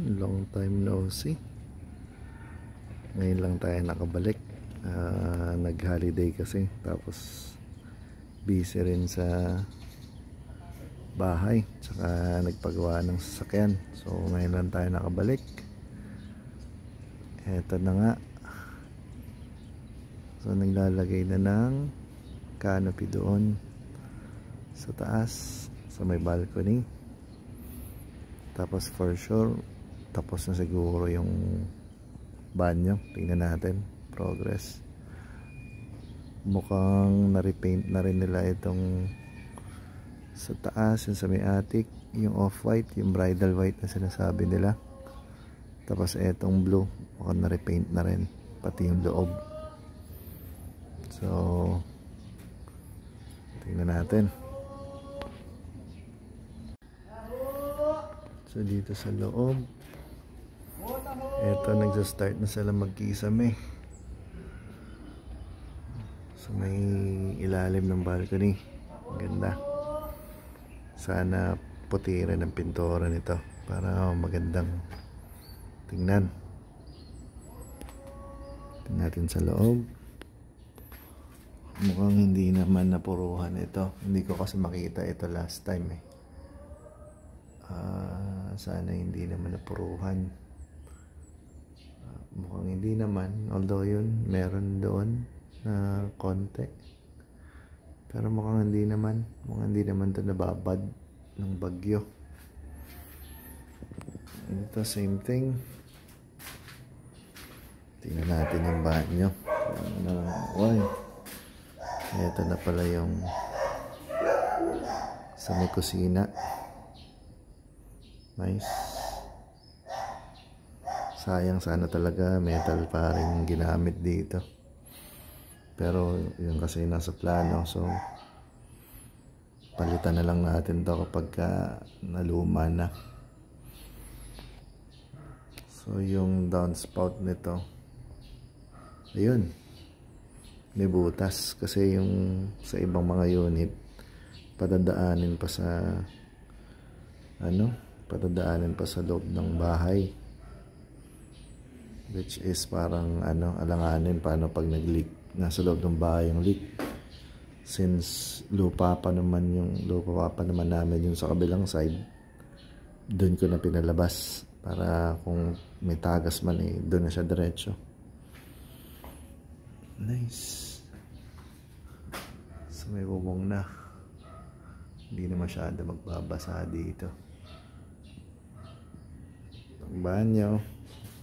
Long time no see. Ngayon lang tayo nakabalik. Ah, nag-holiday kasi. Tapos busy rin sa bahay. Tsaka nagpagawa ng sasakyan. So ngayon lang tayo nakabalik. Eto na nga. So naglalagay na ng canopy doon sa taas sa may balcony. Tapos for sure tapos na siguro yung banyo. Tingnan natin progress. Mukhang na-repaint na rin nila itong sa taas, yung sa may attic, yung off-white, yung bridal white na sinasabi nila. Tapos etong blue, mukhang na-repaint na rin. Pati yung loob. So, tingnan natin. So, dito sa loob, eto, nagsa-start na sila magkisame. So, may ilalim ng balcony. Ganda. Sana puti rin ang pintura nito para magandang tingnan. Tingnan natin sa loob. Mukhang hindi naman napuruhan ito. Hindi ko kasi makita ito last time eh. Ah, sana hindi naman napuruhan. Mukhang hindi naman. Although yun, meron doon na konti. Pero mukhang hindi naman. Mukhang hindi naman ito nababad ng bagyo. Ito, same thing. Tingnan natin yung banyo. Ano, why? Ito na pala yung sa may kusina. Nice. Sayang sana talaga metal pa rin ginamit dito. Pero yun kasi nasa plano. So palitan na lang natin to kapag ka naluma na. So yung downspout nito. Ayun may butas kasi yung sa ibang mga unit padadaanin pa sa ano padadaanin pa sa loob ng bahay which is parang ano alanganin paano pag nag-leak nasa loob ng bahay yung leak since lupa pa naman yung lupa pa naman namin yung sa kabilang side doon ko na pinalabas para kung may tagas man eh doon na siya diretso Nice. So may bubong na. Hindi na masyado magbabasa dito. Ang banyo.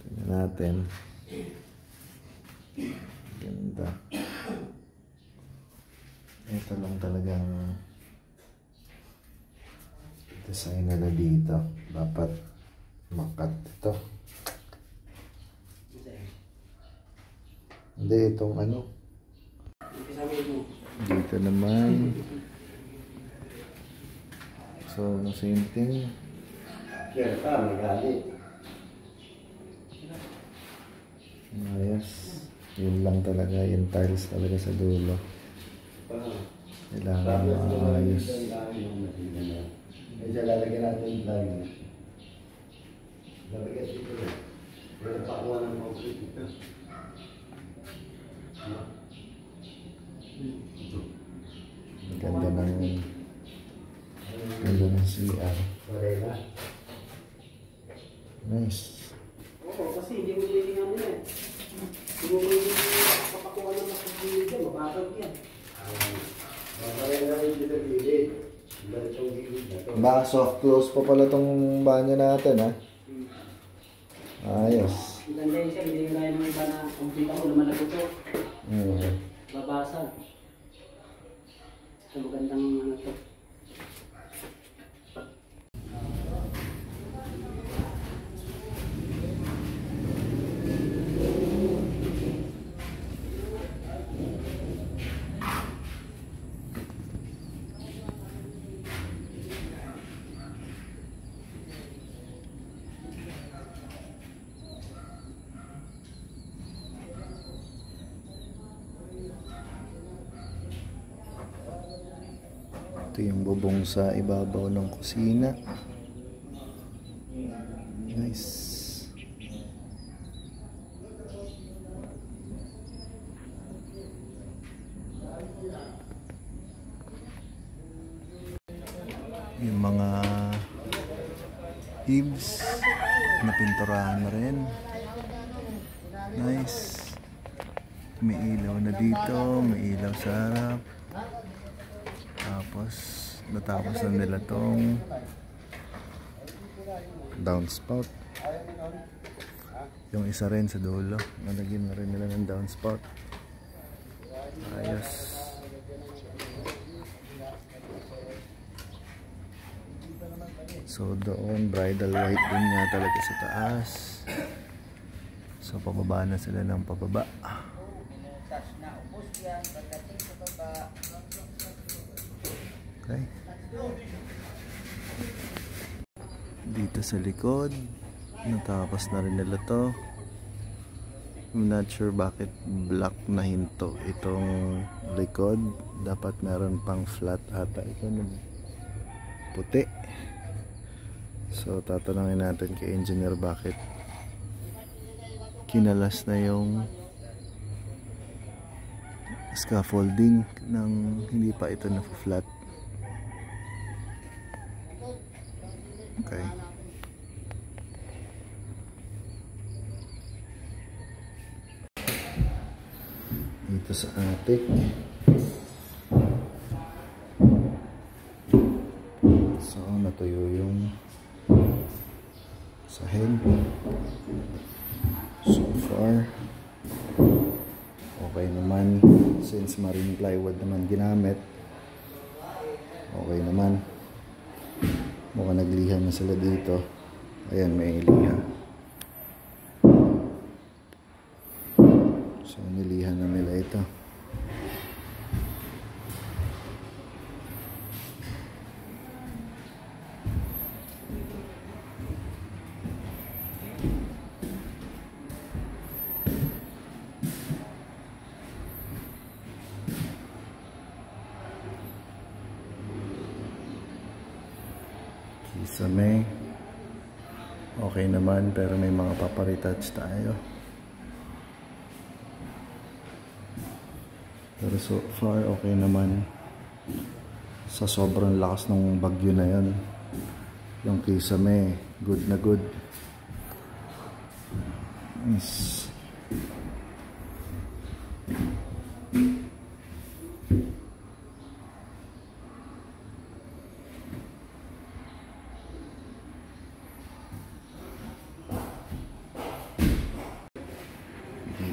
Tingnan natin. Ganda. Ito lang talagang design na na dito. Dapat makat ito. Hindi, itong ano. Dito naman. So, same thing. Kaya ka, magalit. Ayos. Yun lang talaga. Yung tiles talaga sa dulo. Kailangan maayos. Medyo lalagyan natin yung line. Lalagyan dito. Pero pakuha ng concrete dito. Ganda ng ganda ng CR. Parela. Nice. Oo, kasi hindi mo nililingan nila eh. Hindi mo nililingan papakuha ng makakilid dyan, mababag yan. Parela rin dito gilid. Ganitong gilid na to. Soft close pa pala tong banyo natin ha. Ayos. Ang ganda yun siya, hindi gaya ng iba na kung kita mo lumalago to, Mm. babasag. Ang magandang ano to. Ito yung bubong sa ibabaw ng kusina. Nice. yung mga eaves na pinturahan na rin nice may ilaw na dito may ilaw sa harap tapos, natapos na nila tong downspout. Yung isa rin sa dulo. Nalagyan na rin nila ng downspout. Ayos. So doon, bridal white din nga talaga sa taas. So pababa na sila ng pababa. Okay. Dito sa likod, natapos na rin nila to. I'm not sure bakit black na hinto itong likod. Dapat meron pang flat ata ito na puti. So tatanungin natin kay engineer bakit kinalas na yung scaffolding ng hindi pa ito na flat. Okay. Dito sa attic. So, natuyo yung sahig. So far, okay naman. Since marine plywood naman ginamit, okay naman. Mukhang nagliha na sila dito. Ayan, may liha. So, nilihan na nila ito. Kisame. Okay naman, pero may mga paparetouch tayo. Pero so far, okay naman. Sa sobrang lakas ng bagyo na yan. Yung kisame, good na good. Yes.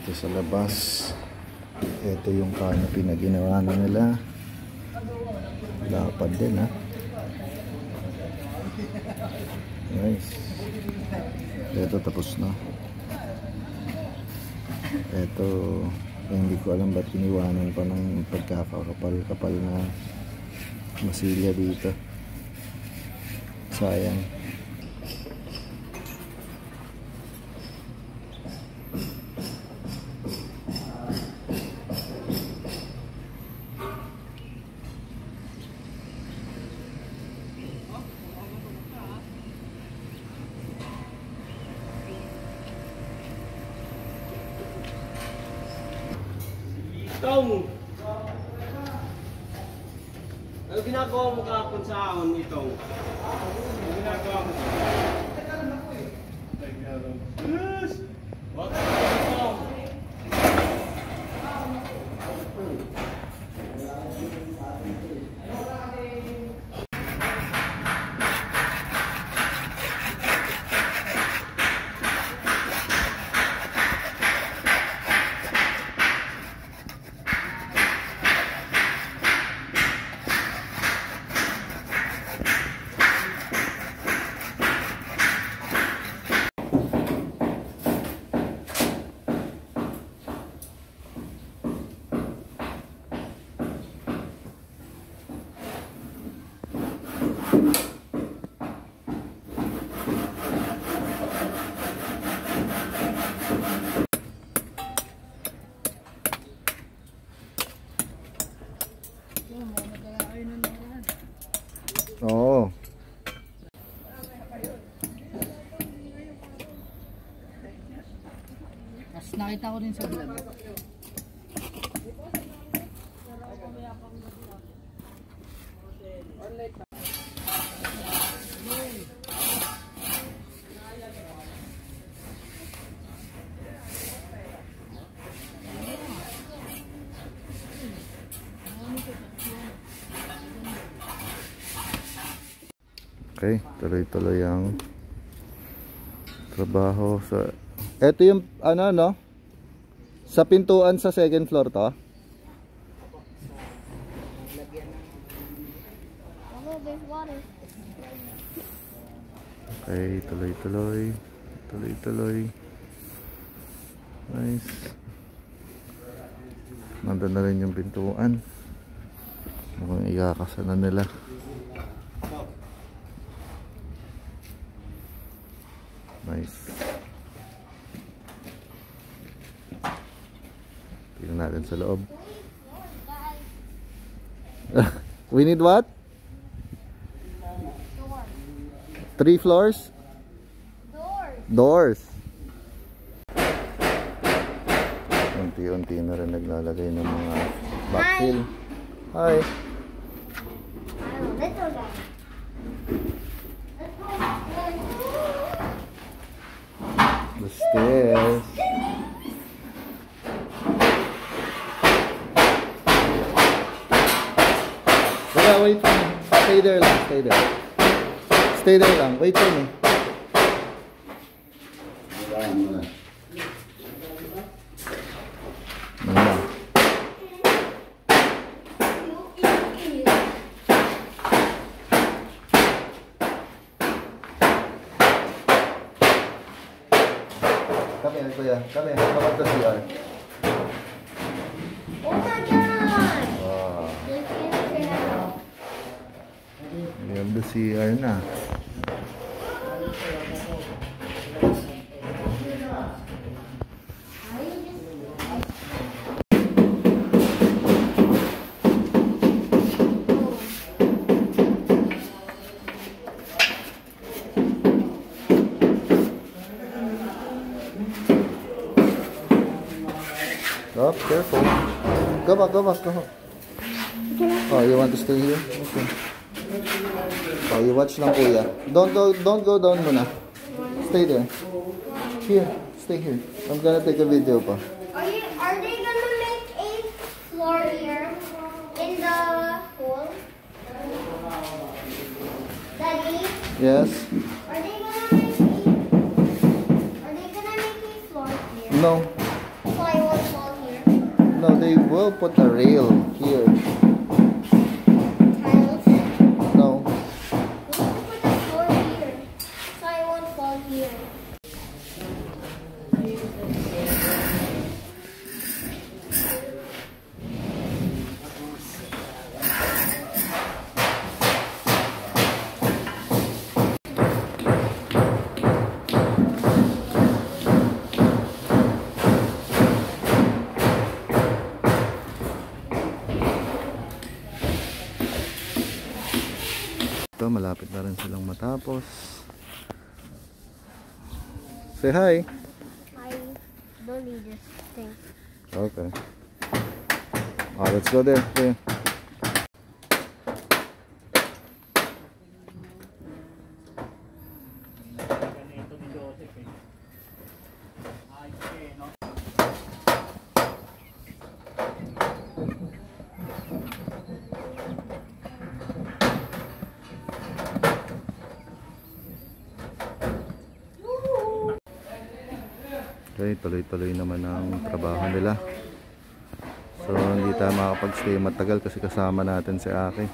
Dito sa labas, ito yung canopy na ginawa na nila. Lapad din ha. Nice. Ito tapos na. Ito, hindi ko alam ba't iniwanan pa ng pagkakakapal-kapal na masilya dito. Sayang. Tong! Ano ginagawa mo kahapon sa ahon itong? Ano ginagawa mo? Nakita ko rin sa vlog. Okay, tuloy-tuloy ang trabaho sa Ito yung ano no? Sa pintuan sa second floor to. Okay, tuloy-tuloy. Tuloy-tuloy. Nice. Nandun na rin yung pintuan. Mukhang iyakasa na nila. Nice. Natin sa loob. We need what? Three floors? Doors. Doors. Unti-unti na rin naglalagay ng mga backfill. Hi. I Stay there lang. Stay there. Stay there lang. Wait for me. Come here, kuya. Come here. Na. Oh, careful. Go back, go back, go back. Oh, you want to stay here? Okay. Oh, you watch lang kuya. Don't go, don't go down muna. Stay there. Here, stay here. I'm gonna take a video pa. Are you? Are they gonna make a floor here in the hole? Daddy, Yes? are they gonna make a? Are they gonna make a floor here? No. So I won't fall here. No, they will put a rail here. Silang matapos. Say hi. I don't need this thing. Okay. Oh, let's go there. there. Tuloy-tuloy naman ang trabaho nila. So, hindi tayo makapag-stay matagal kasi kasama natin si Aki.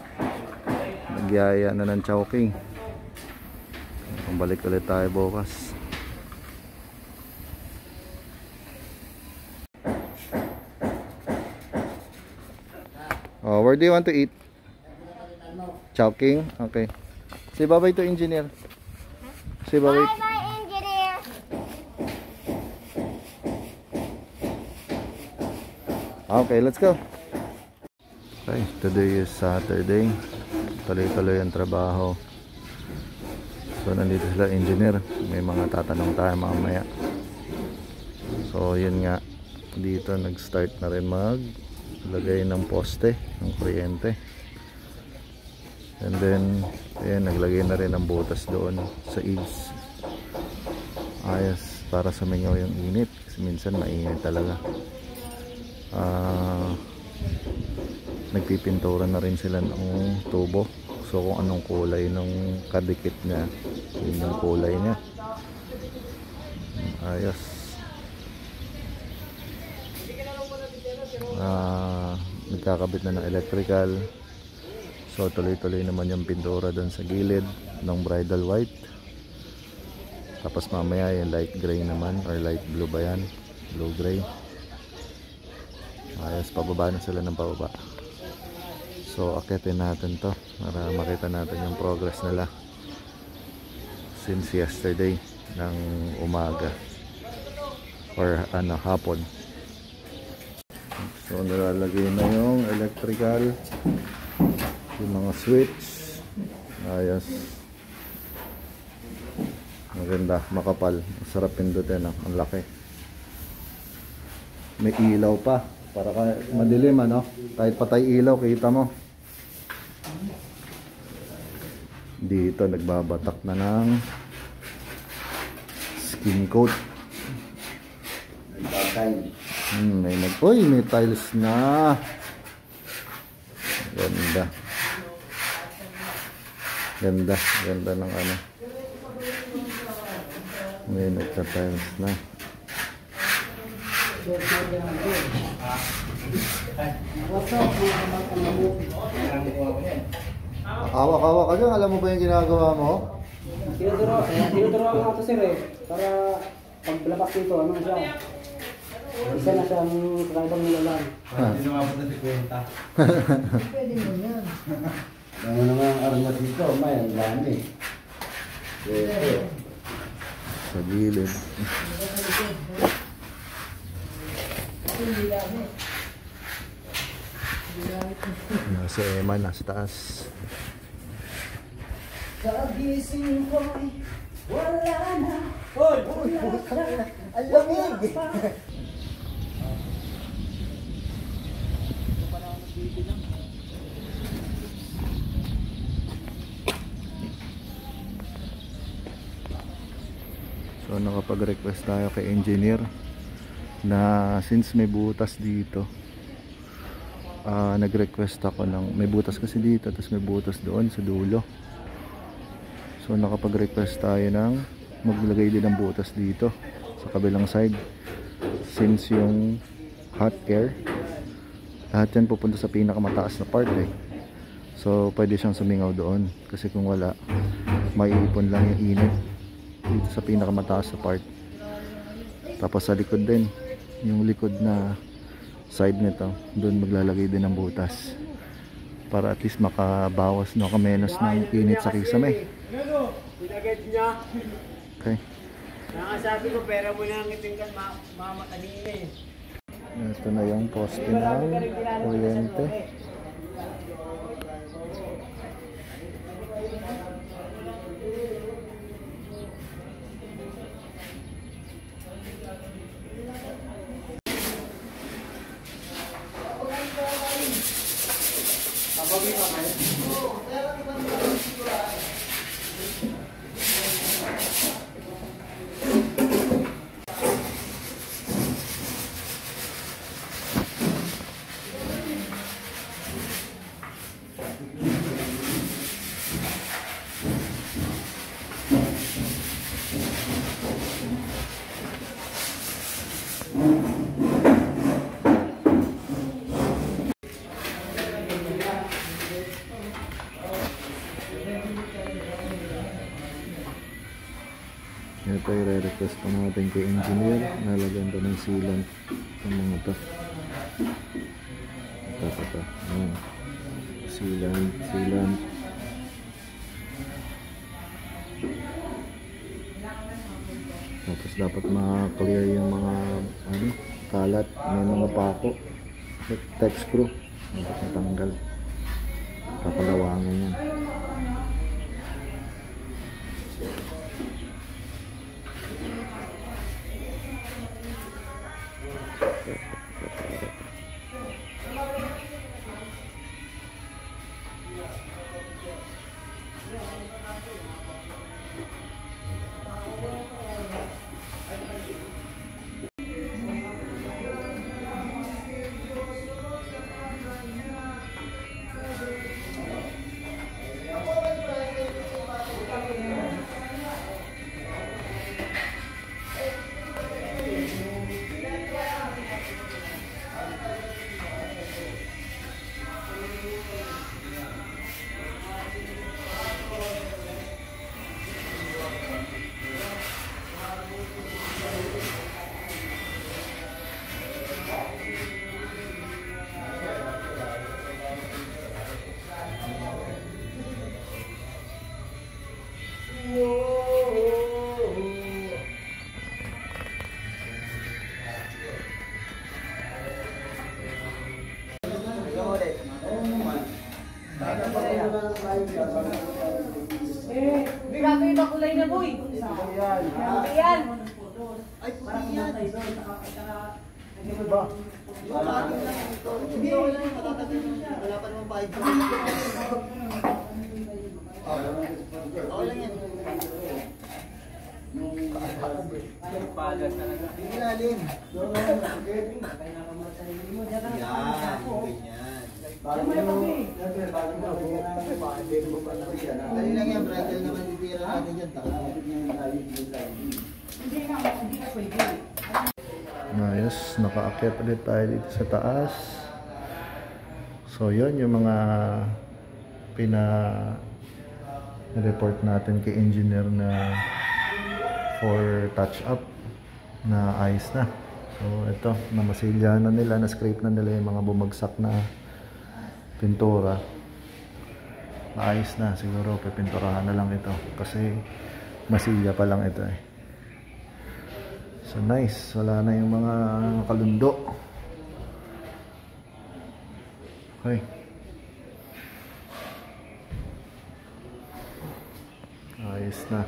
Nagyaya na ng chowking. Balik ulit tayo bukas. Oh, where do you want to eat? Chowking? Okay. Say bye-bye to engineer. Say. Bye bye, Okay, let's go. Okay, today is Saturday. Tuloy-tuloy ang trabaho. So, nandito sila engineer. May mga tatanong tayo mamaya. So, yun nga. Dito nag-start na rin maglagay ng poste, ng kuryente. And then, ayan, naglagay na rin ng butas doon sa eaves. Ayos, para sumingaw yung init. Kasi minsan mainit talaga ah nagpipintura na rin sila ng tubo So kung anong kulay ng kadikit niya, yun yung kulay niya. Ayos. Ah, nagkakabit na ng electrical. So tuloy-tuloy naman yung pintura doon sa gilid ng bridal white. Tapos mamaya yung light gray naman or light blue ba yan? Blue gray. Ayos, pababa na sila ng pababa. So akitin natin to para makita natin yung progress nila since yesterday ng umaga or ano hapon. So nilalagay na yung electrical yung mga switch ayos maganda makapal masarap pindutin ah. ang laki may ilaw pa para ka madilim ano kahit patay ilaw kita mo dito nagbabatak na ng skin coat. Hmm, may nag... Uy, may tiles na. Ganda. Ganda. Ganda ng ano. May nagka-tiles na. Awak-awak ka dyan. Alam mo ba yung ginagawa mo? Tinuturo, tinuturo ako nga to sir eh. Para paglabas dito, ano na siya. Isa na siyang kakaibang nilalang. Hindi naman na si Kwenta. Ano naman ang armas dito? May, ang dami. Ito. Sa gilid. Nasa Emma, nasa taas. Kagising ko'y wala na. Ang lamig! So nakapag-request tayo kay engineer na since may butas dito ah nag-request ako ng may butas kasi dito tapos may butas doon sa dulo. So nakapag-request tayo ng maglagay din ng butas dito sa kabilang side. Since yung hot air lahat yan pupunta sa pinakamataas na part eh. So pwede siyang sumingaw doon kasi kung wala maiipon lang yung init dito sa pinakamataas na part. Tapos sa likod din yung likod na side nito doon maglalagay din ng butas para at least makabawas no kamenos ng init sa kisame. Okay. Nakasabi ko, pera mo na ang itingkan, ma mamatanin na eh. ito na yung poste ng kuryente ito yung re-request pa natin kay engineer nalagyan to ng sealant ng mga to. Ito ito ito. Ayan. sealant sealant tapos dapat ma-clear yung mga ano, kalat. May mga pako. Text screw dapat matanggal. Papalawangan yan Eh, grabe yung kulay na boy. Ayan. Ayan. Ay, ayan. Ano ba? Wala ka lang ito. Hindi, wala yung matatagal siya. Wala pa naman bayad. Oo lang yan. Yung pagas talaga. Hindi lalim. Yan. Yan. Dali lang yan, bridal naman titira natin dyan. Ayos, nakaakyat ulit tayo dito sa taas. So, yun yung mga pina report natin kay engineer na for touch up na ayos na. So, ito, namasilya na nila, na-scrape na nila yung mga bumagsak na pintura. Ayos na, siguro pipinturahan na lang ito kasi masilya pa lang ito eh. So nice, wala na yung mga kalundo. Okay. Ayos na.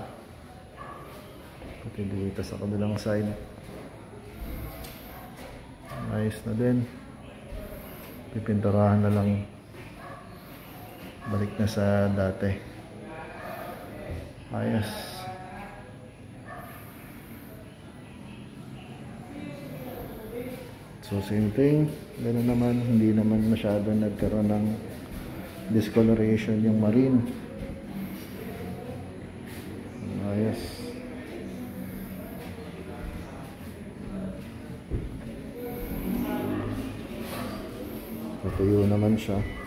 Pati dito sa kabilang side. Ayos na din. Pipinturahan na lang. Balik na sa dati. Ayos. So same thing, gano'n naman, hindi naman masyado nagkaroon ng discoloration yung marine. Ayos. Natuyo naman siya.